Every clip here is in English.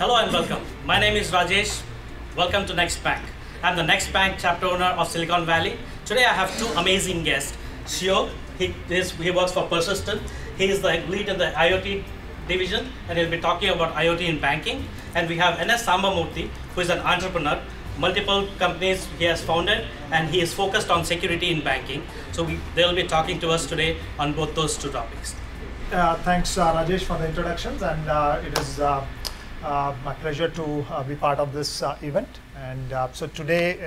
Hello and welcome. My name is Rajesh. Welcome to Next Bank. I'm the Next Bank chapter owner of Silicon Valley. Today I have two amazing guests. Suyog, he, is, he works for Persistent. He is the lead in the IoT division and he'll be talking about IoT in banking. And we have NS Sambamurthy, who is an entrepreneur. Multiple companies he has founded and he is focused on security in banking. So we, they'll be talking to us today on both those two topics. Uh, thanks, uh, Rajesh, for the introductions, and uh, it is uh, uh, my pleasure to uh, be part of this event. And so today,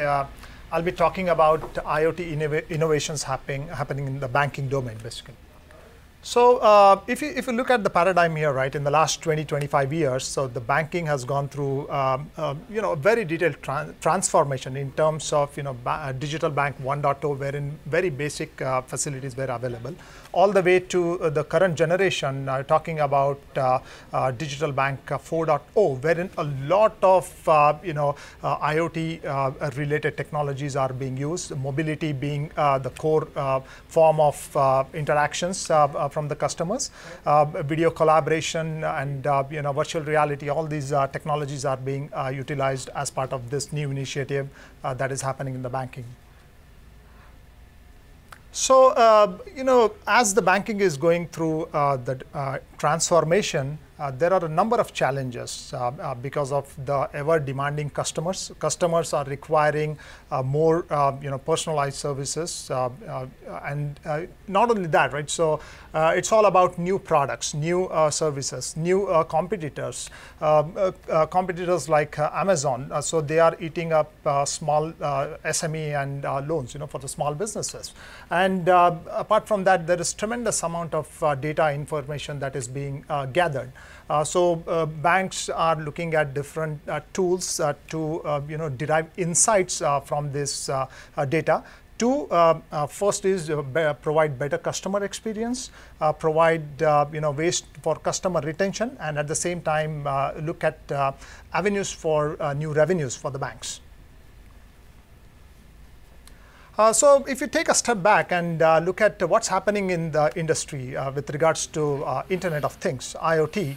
I'll be talking about IoT innov innovations happening happening in the banking domain, basically. So uh, if, you, if you look at the paradigm here, right, in the last 20, 25 years, so the banking has gone through, um, uh, you know, a very detailed tra transformation in terms of, you know, ba digital bank 1.0, wherein very basic uh, facilities were available, all the way to uh, the current generation, uh, talking about uh, digital bank 4.0, wherein a lot of, you know, IoT related technologies are being used, mobility being the core form of interactions from the customers. Uh, video collaboration and uh, you know virtual reality, all these uh, technologies are being utilized as part of this new initiative that is happening in the banking. So, uh, you know, as the banking is going through uh, the uh, transformation, uh, there are a number of challenges uh, uh, because of the ever demanding customers. Customers are requiring uh, more uh, you know personalized services uh, and not only that right? So it's all about new products new services new competitors. Um, competitors like Amazon so they are eating up small SME and loans you know for the small businesses. And apart from that there is tremendous amount of data information that is being gathered uh, so uh, banks are looking at different uh, tools uh, to uh, you know derive insights uh, from this data. first is provide better customer experience, provide you know ways for customer retention, and at the same time look at avenues for new revenues for the banks. Uh, so if you take a step back and uh, look at what's happening in the industry uh, with regards to Internet of Things, IoT,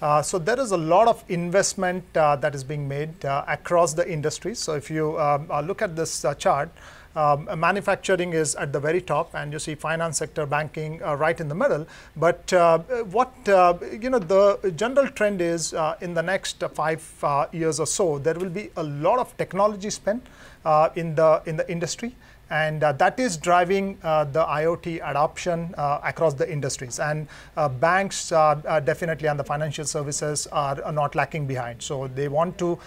uh, so there is a lot of investment uh, that is being made uh, across the industry. So if you um, uh, look at this uh, chart, um, manufacturing is at the very top, and you see finance sector, banking right in the middle. But what you know, the general trend is in the next five years or so, there will be a lot of technology spent in the in the industry and uh, that is driving uh, the IoT adoption uh, across the industries. And uh, banks uh, uh, definitely and the financial services are, are, not lacking behind. So they want to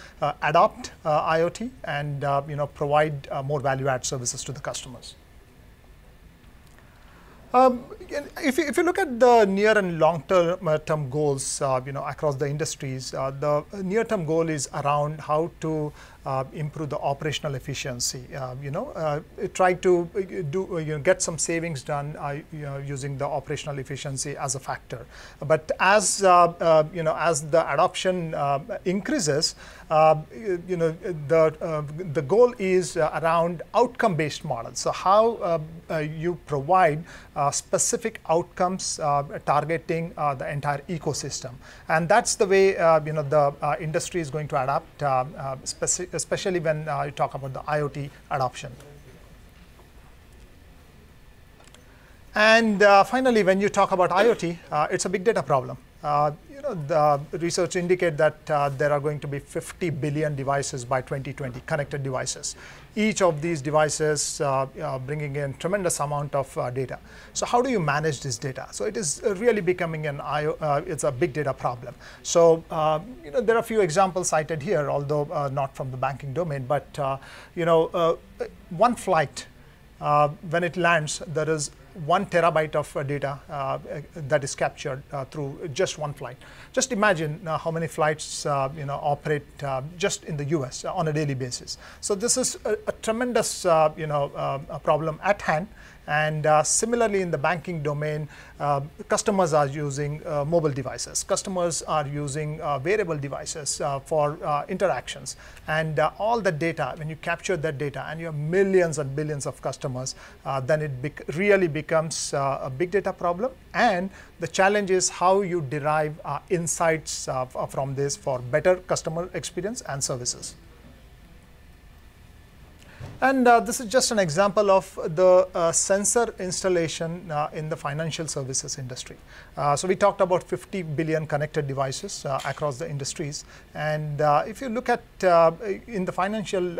adopt IoT and you know provide more value-add services to the customers. Um, if, you, if you look at the near and long-term uh, term goals, uh, you know, across the industries, uh, the near-term goal is around how to uh, improve the operational efficiency. Uh, you know, uh, try to do you know, get some savings done you know, using the operational efficiency as a factor. But as you know, as the adoption increases, you know, the the goal is around outcome-based models. So how you provide specific outcomes targeting the entire ecosystem, and that's the way you know the industry is going to adapt specific especially when uh, you talk about the IoT adoption. And uh, finally, when you talk about IoT, uh, it's a big data problem. Uh, you know, the research indicate that uh, there are going to be 50 billion devices by 2020, connected devices. Each of these devices uh, uh bringing in tremendous amount of uh, data. So how do you manage this data? So it is really becoming an it's a big data problem. So you know, there are a few examples cited here, although not from the banking domain, but you know, one flight when it lands, there is one terabyte of uh, data uh, uh, that is captured uh, through just one flight. Just imagine uh, how many flights uh, you know operate just in the U.S. on a daily basis. So this is a, a tremendous you know problem at hand. And uh, similarly, in the banking domain, uh, customers are using uh, mobile devices. Customers are using uh, wearable devices uh, for uh, interactions. And all the data, when you capture that data and you have millions and billions of customers, then it bec really becomes a big data problem, and the challenge is how you derive insights from this for better customer experience and services. And uh, this is just an example of the uh, sensor installation uh, in the financial services industry. Uh, so we talked about 50 billion connected devices uh, across the industries. And uh, if you look at in the financial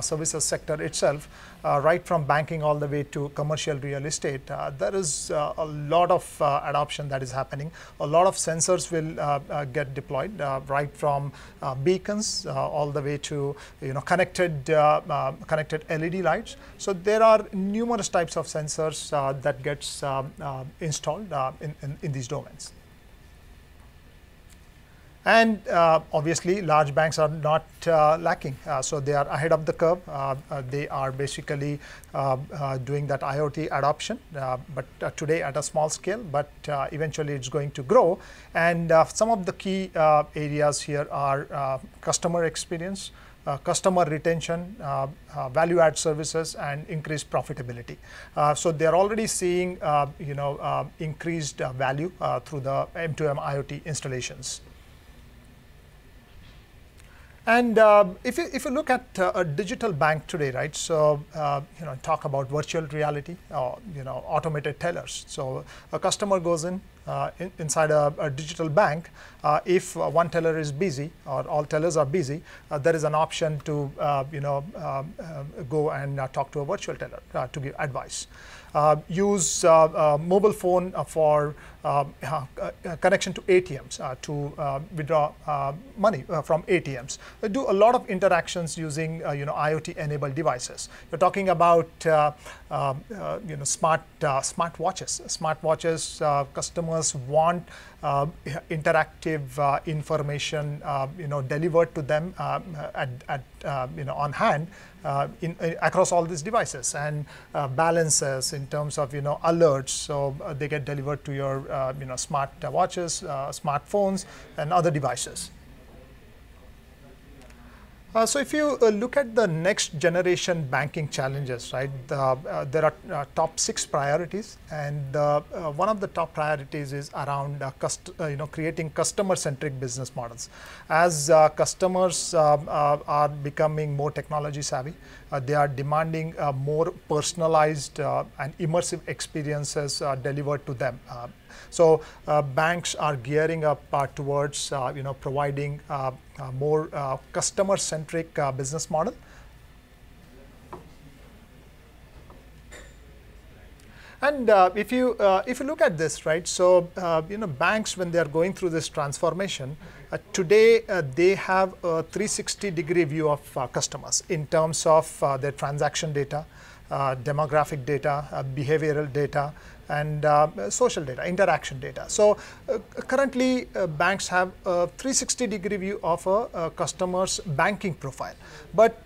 services sector itself, uh, right from banking all the way to commercial real estate, uh, there is uh, a lot of uh, adoption that is happening. A lot of sensors will uh, uh, get deployed, right from beacons all the way to you know connected connected LED lights. So there are numerous types of sensors that gets um, installed in, in, in these domains. And uh, obviously, large banks are not uh, lacking. Uh, so they are ahead of the curve. Uh, uh, they are basically uh, doing that IoT adoption, but today at a small scale, but eventually it's going to grow. And some of the key areas here are customer experience, uh, customer retention, uh, uh, value add services, and increased profitability. so they're already seeing, you know, increased value through the M2M IoT installations. And uh, if, you, if you look at uh, a digital bank today, right, so, uh, you know, talk about virtual reality or, you know, automated tellers. So a customer goes in, uh, in inside a, a, digital bank. Uh, if uh, one teller is busy or all tellers are busy, uh, there is an option to, uh, you know, um, uh, go and talk to a virtual teller to give advice. use mobile phone for um, uh, uh, connection to ATMs uh, to withdraw money from ATMs. They do a lot of interactions using you know IoT-enabled devices. You're talking about um, you know smart smart watches. Smart watches customers want uh, interactive uh, information uh, you know delivered to them uh, at, at uh, you know on hand uh, in, across all these devices and balances in terms of you know alerts. So they get delivered to your you know smart watches smartphones and other devices uh, so if you uh, look at the next generation banking challenges, right, uh, there are uh, top six priorities, and uh, uh, one of the top priorities is around uh, uh, you know creating customer-centric business models. As uh, customers are becoming more technology savvy, they are demanding more personalized and immersive experiences delivered to them so banks are gearing up towards you know providing Uh, more uh, customer-centric uh, business model. And uh, if you uh, if you look at this, right? So uh, you know, banks when they are going through this transformation, today they have a 360 degree view of customers in terms of their transaction data, demographic data, behavioral data, and uh, social data, interaction data. So uh, currently uh, banks have a 360 degree view of a, customer's banking profile. But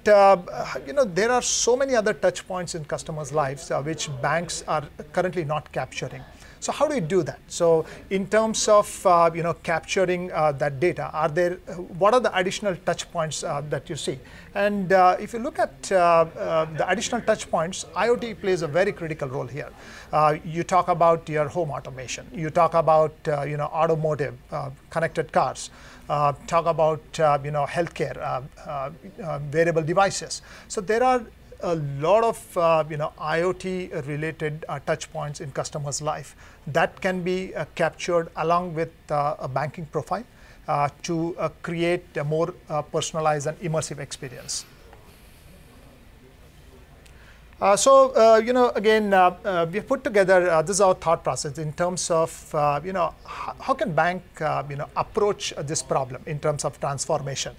you know there are so many other touch points in customers' lives which banks are currently not capturing. So how do you do that? So in terms of uh, you know capturing uh, that data, are there uh, what are the additional touch points uh, that you see? And uh, if you look at the additional touch points, IoT plays a very critical role here. you talk about your home automation. You talk about you know automotive connected cars. talk about you know healthcare wearable devices. So there are a lot of uh, you know IoT related uh, touch points in customers' life that can be uh, captured along with uh, a banking profile uh, to uh, create a more personalized and immersive experience. Uh, so, uh, you know, again, uh, we put together, this is our thought process in terms of, you know, how can bank, you know, approach this problem in terms of transformation.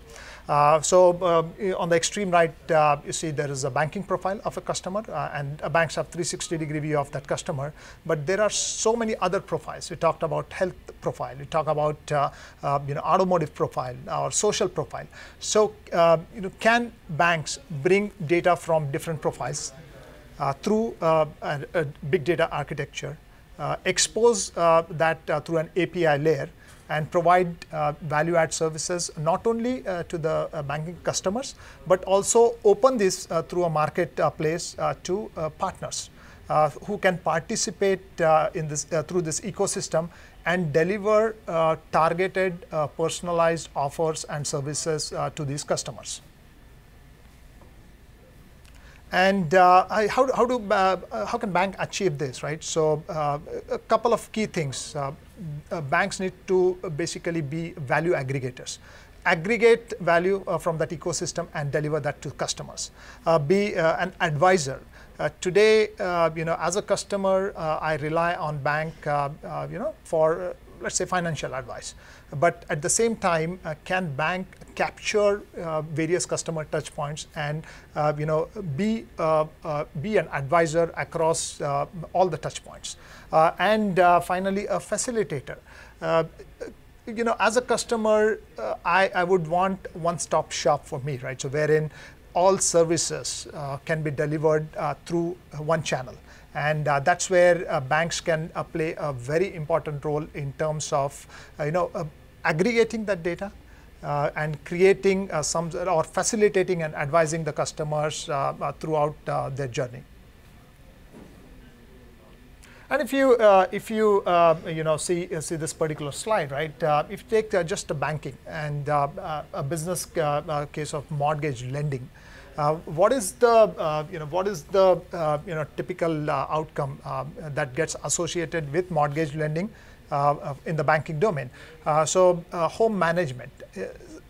Uh, so uh, on the extreme right, uh, you see there is a banking profile of a customer, and banks have 360 degree view of that customer. But there are so many other profiles. We talked about health profile. We talk about you know automotive profile or social profile. So you know, can banks bring data from different profiles uh, through uh, a, a, big data architecture, uh, expose that through an API layer, and provide uh, value add services not only uh, to the uh, banking customers but also open this through a marketplace to partners uh, who can participate uh, in this uh, through this ecosystem and deliver uh, targeted, uh, personalized offers and services uh, to these customers. And uh, I, how, how, do, uh, uh, how can bank achieve this, right? So a couple of key things. banks need to basically be value aggregators aggregate value uh, from that ecosystem and deliver that to customers. Uh, be uh, an advisor. today, you know, as a customer, I rely on bank, you know, for let's say financial advice. But at the same time, uh, can bank capture uh, various customer touch points and uh, you know be be an advisor across all the touch points? and finally, a facilitator you know, as a customer, uh, I, I would want one-stop shop for me, right? So wherein all services uh, can be delivered uh, through one channel. And uh, that's where uh, banks can uh, play a very important role in terms of, you know, aggregating that data, uh, and creating uh, some or facilitating and advising the customers uh, throughout their journey. And if you uh, if you uh, you know see uh, see this particular slide, right? Uh, if you take uh, just a banking and uh, a business case of mortgage lending, Uh, what is the uh, you know what is the uh, you know typical outcome that gets associated with mortgage lending in the banking domain? so home management.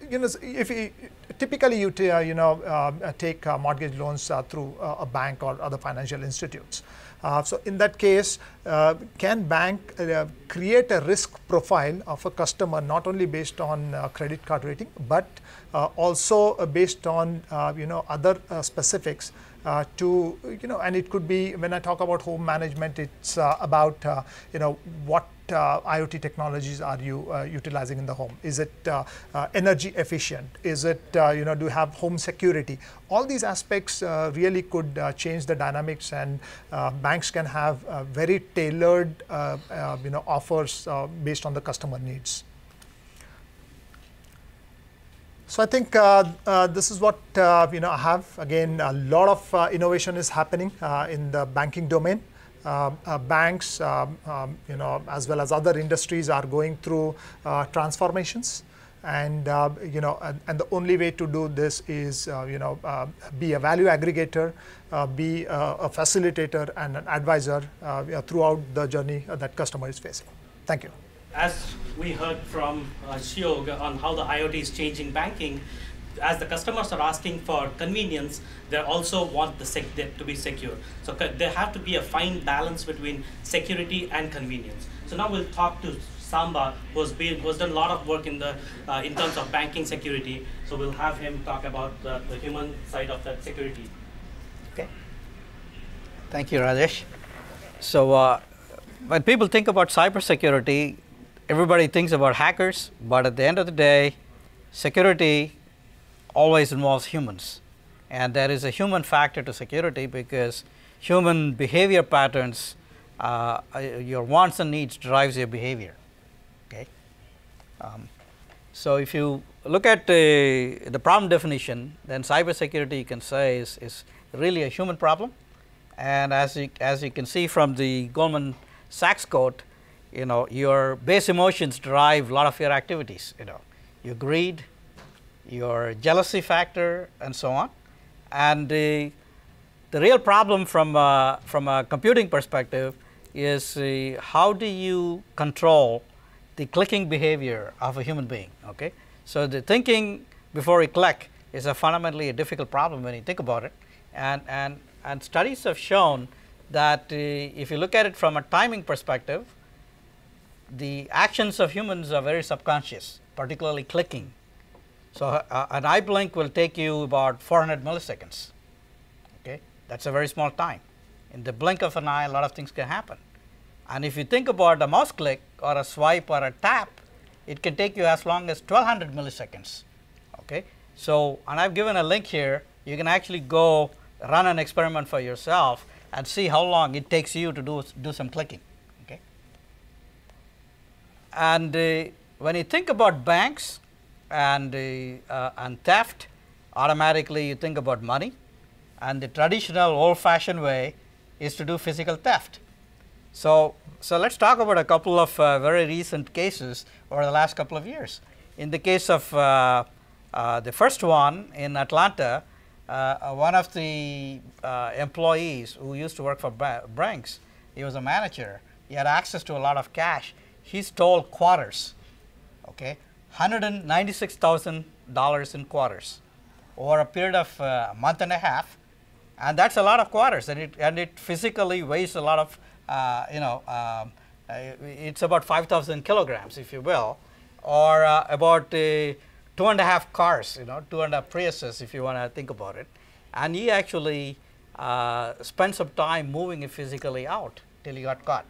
You know, if you, typically you you know take mortgage loans through a bank or other financial institutes. Uh, so in that case, uh, can bank uh, create a risk profile of a customer not only based on uh, credit card rating, but uh, also uh, based on you know other specifics to you know, and it could be when I talk about home management, it's about you know what uh, IoT uh, technologies are you uh, utilizing in the home? Is it uh, uh energy efficient? Is it, uh, you know, do you have home security? All these aspects really could change the dynamics and banks can have very tailored, you know, offers based on the customer needs. So I think uh, uh, this is what uh, you know I have. Again, a lot of innovation is happening in the banking domain. Uh, uh, banks, um, um, you know, as well as other industries are going through uh, transformations. And uh, you know and, and, the only way to do this is uh, you know uh, be a value aggregator be a facilitator and an advisor throughout the journey that customer is facing. Thank you. As we heard from uh, Suyog on how the IoT is changing banking as the customers are asking for convenience, they also want the sec- to be secure. So there have to be a fine balance between security and convenience. So now we'll talk to Samba, who's been who's done a lot of work in the uh, in terms of banking security. So we'll have him talk about the, the human side of that security. Okay. Thank you, Rajesh. So uh, when people think about cybersecurity, everybody thinks about hackers, but at the end of the day, security always involves humans. And there is a human factor to security because human behavior patterns, uh, uh, your wants and needs drives your behavior. Okay. Um, so if you look at uh, the problem definition, then cybersecurity you can say is, is really a human problem. And as you, as you can see from the Goldman Sachs quote, you know, your base emotions drive a lot of your activities, you know, your greed, your jealousy factor, and so on. And the, the real problem from, uh, from a computing perspective is uh, how do you control the clicking behavior of a human being. Okay? So, the thinking before you click is a fundamentally a difficult problem when you think about it. And, and, and studies have shown that uh, if you look at it from a timing perspective, the actions of humans are very subconscious, particularly clicking. So, uh, an eye blink will take you about 400 milliseconds. Okay, that's a very small time. In the blink of an eye, a lot of things can happen. And if you think about a mouse click or a swipe or a tap, it can take you as long as 1200 milliseconds. Okay, so and I've given a link here. You can actually go run an experiment for yourself and see how long it takes you to do do some clicking. Okay, and uh, when you think about banks, and, uh, and theft, automatically you think about money. And the traditional old fashioned way is to do physical theft. So, so let's talk about a couple of uh, very recent cases over the last couple of years. In the case of uh, uh, the first one in Atlanta, uh, one of the uh, employees who used to work for Brinks, he was a manager. He had access to a lot of cash. He stole quarters, okay, $196,000 in quarters over a period of uh, a month and a half, and that's a lot of quarters, and it and it physically weighs a lot of, uh, you know, um, uh, it's about 5,000 kilograms, if you will, or uh, about two and a half cars, you know, two and a half Priuses, if you want to think about it, and he actually uh, spent some time moving it physically out till he got caught.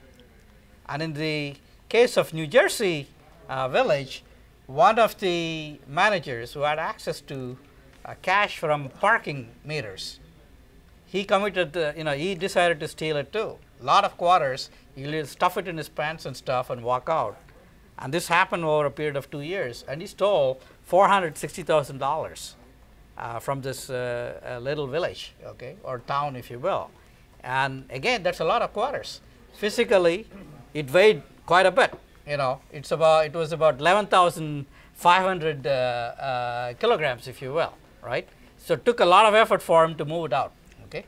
And in the case of New Jersey uh, village, one of the managers who had access to uh, cash from parking meters. He committed, uh, you know, he decided to steal it too. A lot of quarters, he'll stuff it in his pants and stuff and walk out. And this happened over a period of two years. And he stole $460,000 uh, from this uh, uh, little village, okay, or town, if you will. And again, that's a lot of quarters. Physically, it weighed quite a bit. You know, it's about it was about 11,500 uh, uh, kilograms, if you will right. So, it took a lot of effort for him to move it out. Okay.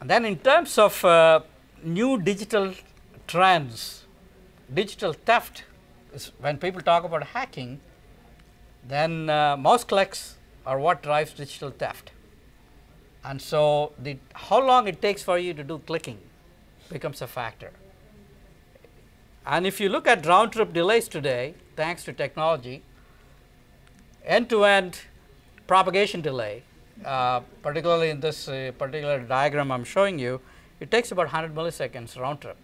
And then in terms of uh, new digital trends, digital theft is when people talk about hacking, then uh, mouse clicks are what drives digital theft. And so, the how long it takes for you to do clicking becomes a factor. And if you look at round trip delays today, thanks to technology, end-to-end propagation delay, uh, particularly in this uh, particular diagram I am showing you, it takes about 100 milliseconds round trip.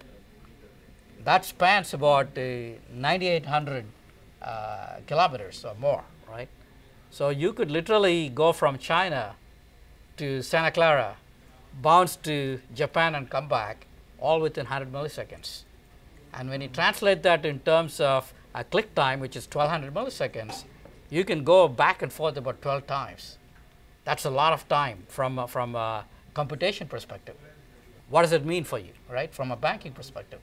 That spans about uh, 9800 uh, kilometers or more, right? So, you could literally go from China to Santa Clara, bounce to Japan and come back all within 100 milliseconds. And when you translate that in terms of a click time, which is 1200 milliseconds, you can go back and forth about 12 times. That's a lot of time from, uh, from a computation perspective. What does it mean for you, right, from a banking perspective?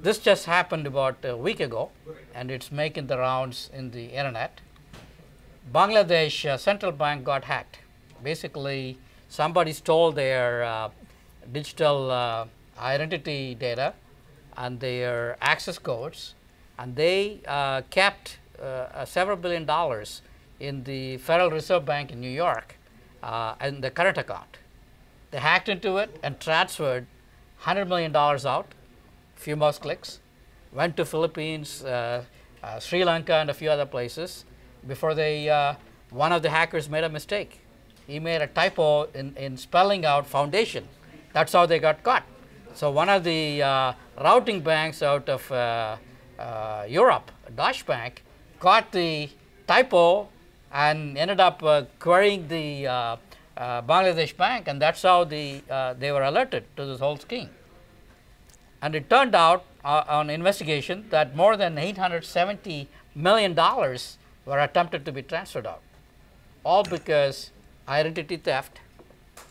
This just happened about a week ago, and it's making the rounds in the internet. Bangladesh uh, central bank got hacked. Basically, somebody stole their uh, digital uh, identity data and their access codes, and they uh, kept uh, several billion dollars in the Federal Reserve Bank in New York uh, in the current account. They hacked into it and transferred $100 million out, few mouse clicks, went to Philippines, uh, Sri Lanka, and a few other places before they, one of the hackers made a mistake. He made a typo in, in spelling out foundation. That's how they got caught. So one of the uh, routing banks out of uh, Europe, Deutsche Bank, caught the typo and ended up uh, querying the uh, uh, Bangladesh bank and that's how the, uh, they were alerted to this whole scheme. And it turned out uh, on investigation that more than 870 million dollars were attempted to be transferred out, all because identity theft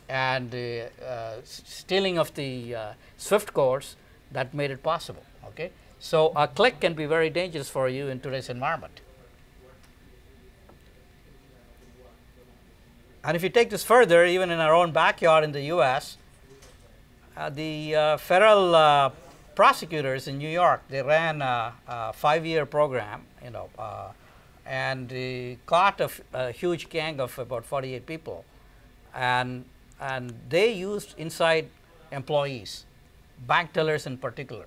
and uh, stealing of the SWIFT codes that made it possible. Okay. So, a click can be very dangerous for you in today's environment. And if you take this further, even in our own backyard in the US, uh, the uh, federal uh, prosecutors in New York, they ran a, a five-year program, you know, uh, and caught a, a huge gang of about 48 people, and and they used inside employees, bank tellers in particular,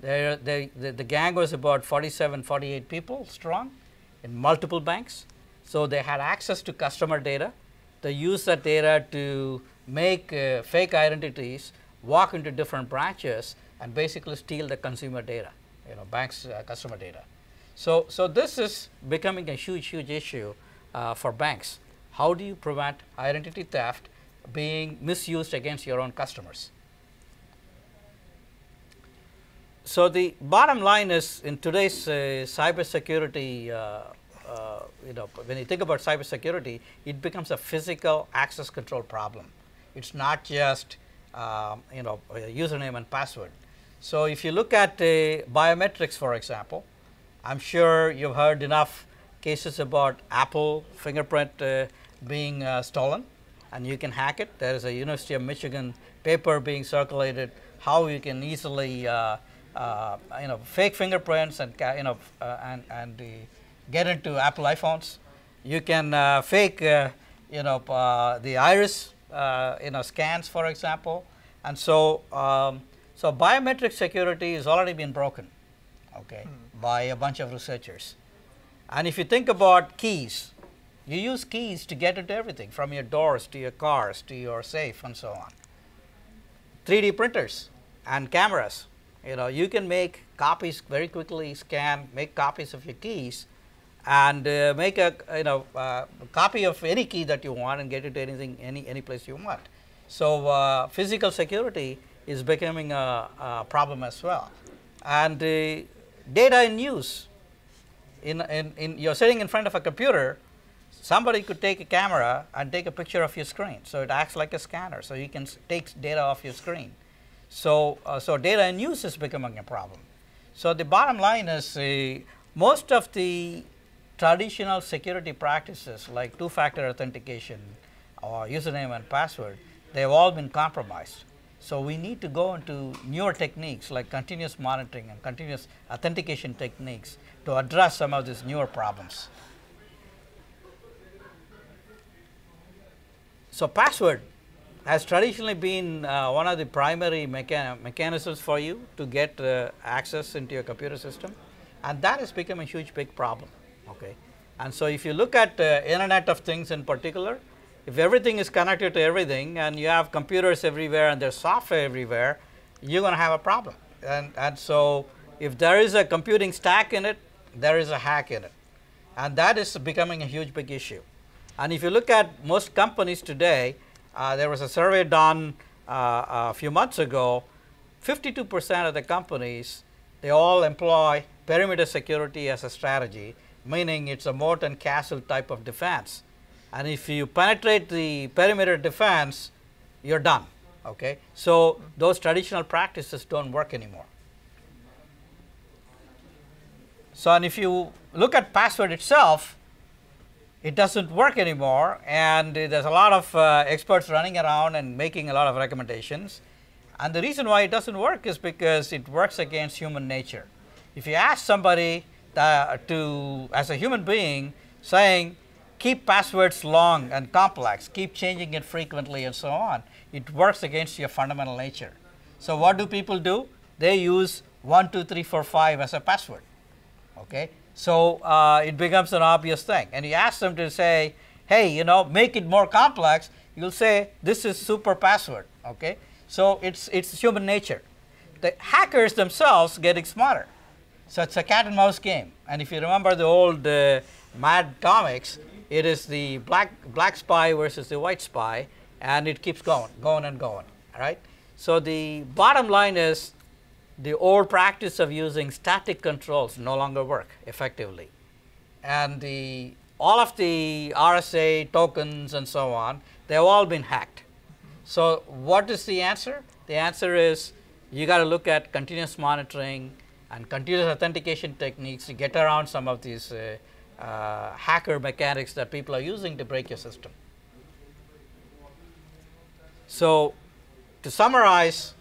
they, they, the, the gang was about 47, 48 people strong in multiple banks. So, they had access to customer data. They used that data to make uh, fake identities, walk into different branches and basically steal the consumer data, you know, banks uh, customer data. So, so this is becoming a huge, huge issue uh, for banks. How do you prevent identity theft being misused against your own customers? So, the bottom line is in today's uh, cybersecurity uh, uh, you know, when you think about cybersecurity, it becomes a physical access control problem. It's not just um, you know username and password. So if you look at uh, biometrics, for example, I'm sure you've heard enough cases about Apple fingerprint uh, being uh, stolen, and you can hack it. There is a University of Michigan paper being circulated how you can easily uh, uh, you know fake fingerprints and you know uh, and and get into Apple iPhones. You can fake you know the iris you know scans, for example, and so um, so biometric security has already been broken, okay, hmm. by a bunch of researchers. And if you think about keys, you use keys to get into everything from your doors to your cars to your safe and so on. 3D printers and cameras, you know, you can make copies very quickly, scan, make copies of your keys and uh, make a you know uh, copy of any key that you want and get it to anything any any place you want. So uh, physical security is becoming a, a problem as well. And uh, data in use, in, in, in you're sitting in front of a computer, somebody could take a camera and take a picture of your screen. So it acts like a scanner. So you can take data off your screen. So, uh, so data in use is becoming a problem. So the bottom line is uh, most of the traditional security practices like two-factor authentication or username and password, they've all been compromised. So we need to go into newer techniques like continuous monitoring and continuous authentication techniques to address some of these newer problems. So password has traditionally been uh, one of the primary mecha mechanisms for you to get uh, access into your computer system and that has become a huge big problem. Okay. And so if you look at uh, Internet of Things in particular, if everything is connected to everything and you have computers everywhere and there's software everywhere, you're going to have a problem. And, and so if there is a computing stack in it, there is a hack in it. And that is becoming a huge big issue. And if you look at most companies today, uh, there was a survey done uh, a few months ago, 52% of the companies, they all employ perimeter security as a strategy, meaning it's a moat and castle type of defense and if you penetrate the perimeter defense, you're done. Okay? So those traditional practices don't work anymore. So and if you look at password itself, it doesn't work anymore and there's a lot of uh, experts running around and making a lot of recommendations. And the reason why it doesn't work is because it works against human nature. If you ask somebody to, as a human being, saying, keep passwords long and complex, keep changing it frequently and so on. It works against your fundamental nature. So what do people do? They use 1, 2, 3, 4, 5 as a password. Okay? So uh, it becomes an obvious thing. And you ask them to say, hey, you know, make it more complex, you'll say, this is super password. Okay? So it's, it's human nature. The hackers themselves getting smarter. So it's a cat and mouse game. And if you remember the old uh, Mad comics, it is the black, black spy versus the white spy, and it keeps going, going and going, all right? So the bottom line is the old practice of using static controls no longer work effectively. And the, all of the RSA tokens and so on, they've all been hacked. So what is the answer? The answer is you got to look at continuous monitoring and continuous authentication techniques to get around some of these uh, uh, hacker mechanics that people are using to break your system. So to summarize,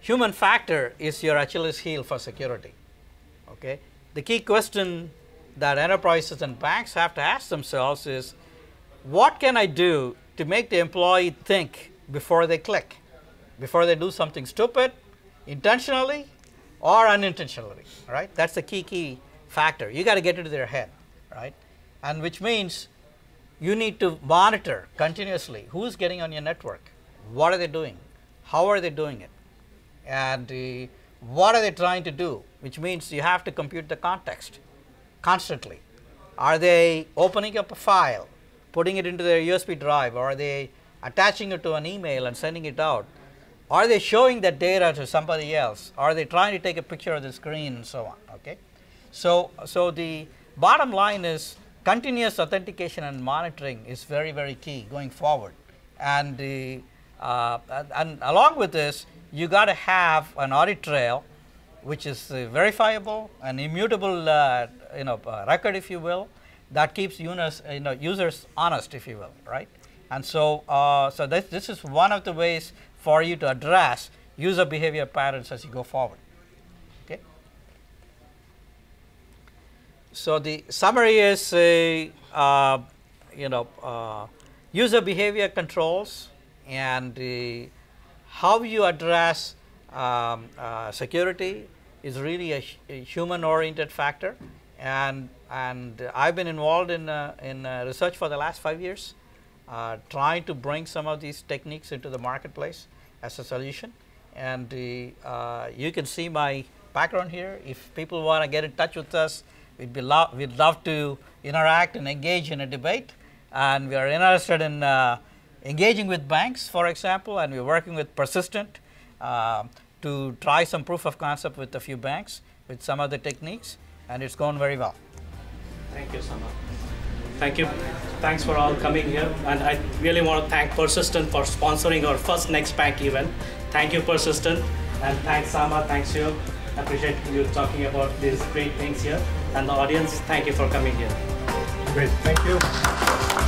human factor is your Achilles heel for security. Okay? The key question that enterprises and banks have to ask themselves is, what can I do to make the employee think before they click, before they do something stupid, intentionally or unintentionally, right? That's the key key factor. You got to get into their head right? And which means you need to monitor continuously who is getting on your network, what are they doing, how are they doing it, and what are they trying to do, which means you have to compute the context constantly. Are they opening up a file, putting it into their USB drive, or are they attaching it to an email and sending it out? Are they showing that data to somebody else? Are they trying to take a picture of the screen and so on? Okay, so so the Bottom line is continuous authentication and monitoring is very, very key going forward. And, the, uh, and along with this, you got to have an audit trail which is uh, verifiable, an immutable uh, you know, uh, record, if you will, that keeps users, you know, users honest, if you will, right? And so, uh, so this, this is one of the ways for you to address user behavior patterns as you go forward. Okay. So the summary is uh, you know uh, user behavior controls and how you address um, uh, security is really a, a human-oriented factor, and and I've been involved in uh, in uh, research for the last five years, uh, trying to bring some of these techniques into the marketplace as a solution. And you can see my background here. If people want to get in touch with us, we'd be lo we'd love to interact and engage in a debate. And we are interested in engaging with banks, for example, and we're working with Persistent uh, to try some proof of concept with a few banks with some of the techniques, and it's gone very well. Thank you, Samba. Thank you. Thanks for all coming here. And I really want to thank Persistent for sponsoring our first Next Bank event. Thank you, Persistent. And thanks, Samba. Thanks, you. I appreciate you talking about these great things here. And the audience, thank you for coming here. Great. Thank you.